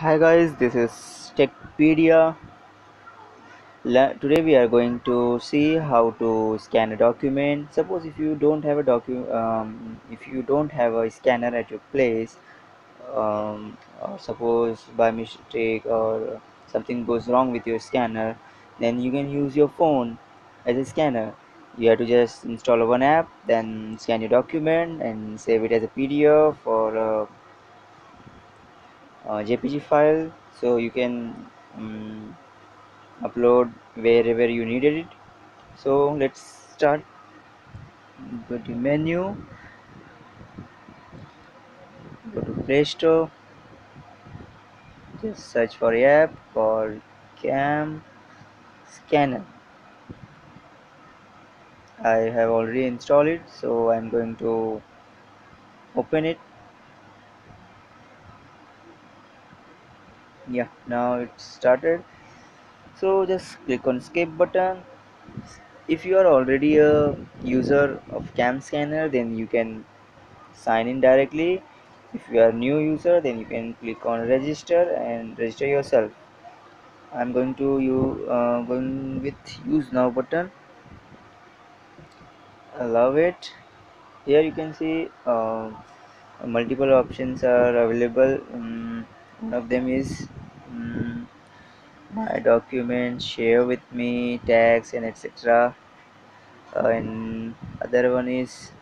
Hi guys, this is Techpedia. Today we are going to see how to scan a document. Suppose if you don't have a docu, um, if you don't have a scanner at your place, um, or suppose by mistake or something goes wrong with your scanner, then you can use your phone as a scanner. You have to just install one app, then scan your document and save it as a PDF or jpg file so you can um, upload wherever you needed it. So let's start. Go to menu. Go to play store. Just search for app called cam scanner. I have already installed it so i'm going to open it yeah now it's started. So just click on escape button. If you are already a user of cam scanner then you can sign in directly. If you are new user then you can click on register and register yourself. I'm going to you uh, going with use now button. Allow it. Here you can see uh, multiple options are available. Um, one of them is um, my documents share with me tags and etc uh, and other one is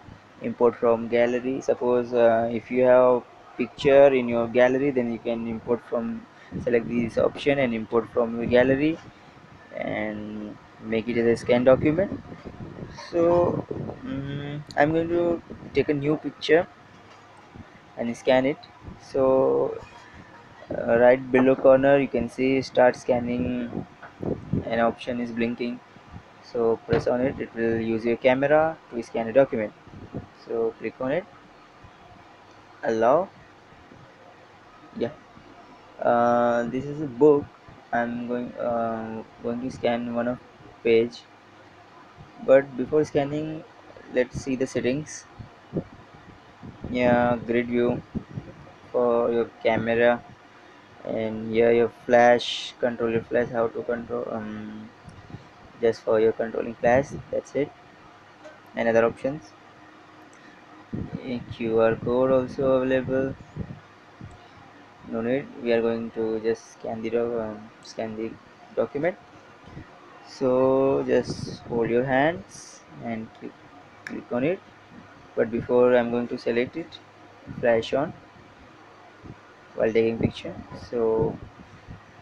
import from gallery. Suppose uh, if you have picture in your gallery then you can import from select this option and import from your gallery and make it as a scan document. So um, i'm going to take a new picture and scan it. So uh, right below corner you can see start scanning an option is blinking. So press on it it will use your camera to scan a document. So click on it. Allow. Yeah. Uh, this is a book. I'm going uh, going to scan one of page. But before scanning let's see the settings. Yeah grid view for your camera and here your flash control your flash how to control um just for your controlling flash that's it. And other options? A qr code also available. No need. We are going to just scan the um, scan the document. So just hold your hands and click, click on it. But before i'm going to select it flash on while taking picture. So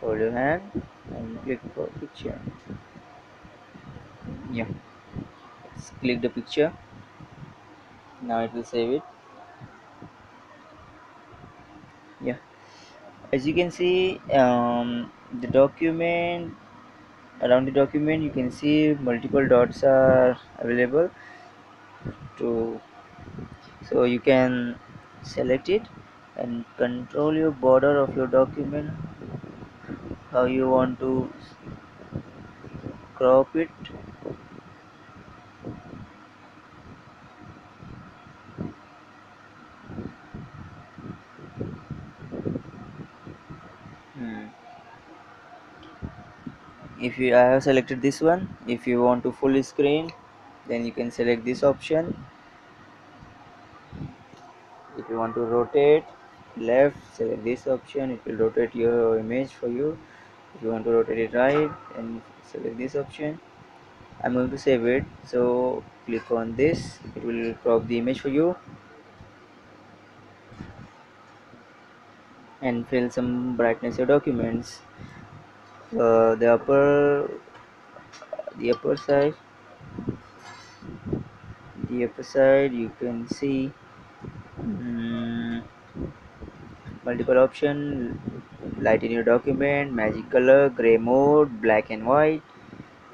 hold your hand and click for picture. Yeah. Let's click the picture. Now it will save it. Yeah. As you can see um, the document around the document you can see multiple dots are available to so you can select it and control your border of your document how you want to crop it. Hmm. if you I have selected this one. If you want to full screen then you can select this option. If you want to rotate left select this option it will rotate your image for you. If you want to rotate it right and select this option. I'm going to save it so click on this it will crop the image for you. And fill some brightness your documents. Uh, the upper the upper side the upper side you can see multiple option lighten your document magic color gray mode black and white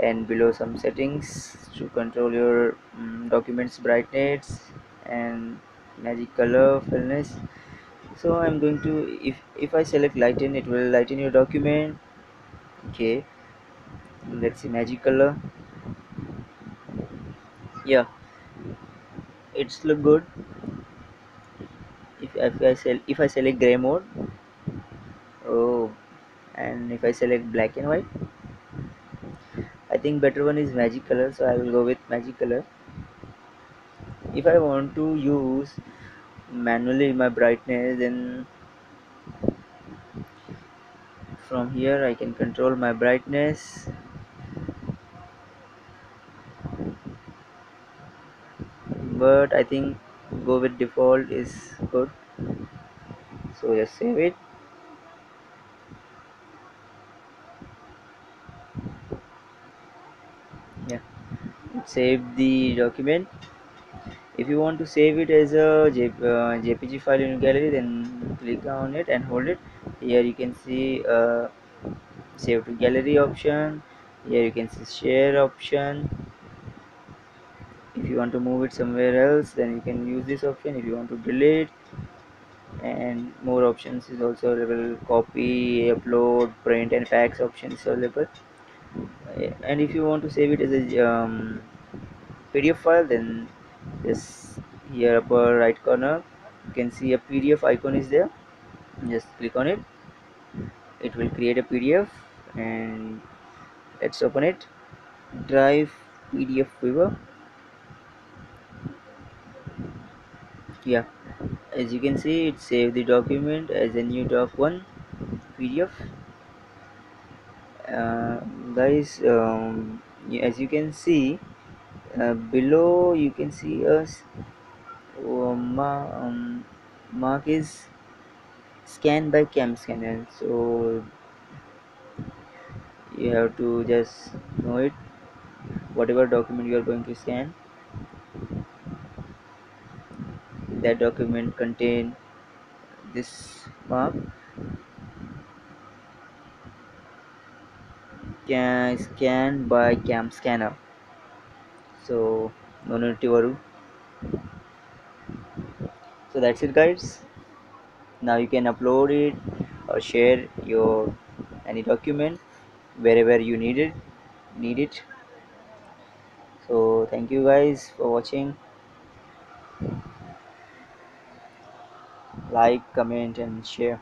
and below some settings to control your um, documents brightness and magic color fullness. So i'm going to if if i select lighten it will lighten your document. Okay. Let's see magic color. Yeah. It's look good if, i sell if i select gray mode oh and if I select black and white I think better one is magic color so I will go with magic color. If I want to use manually my brightness then from here I can control my brightness. But I think go with default is good. So just save it. Yeah. Save the document. If you want to save it as a J, uh, jpg file in gallery then click on it and hold it. Here you can see uh, save to gallery option. Here you can see share option if you want to move it somewhere else then you can use this option. If you want to delete and more options is also available. Copy upload print and fax options available. And if you want to save it as a um, pdf file then just here upper right corner you can see a pdf icon is there. Just click on it. It will create a pdf and let's open it. Drive pdf viewer yeah. As you can see it saved the document as a new doc one pdf uh, guys um, as you can see uh, below you can see a uh, um, mark is scan by cam scanner. So you have to just know it whatever document you are going to scan that document contain this mark can scan by cam scanner. So no need to worry. So that's it guys. Now you can upload it or share your any document wherever you need it need it. So thank you guys for watching like comment and share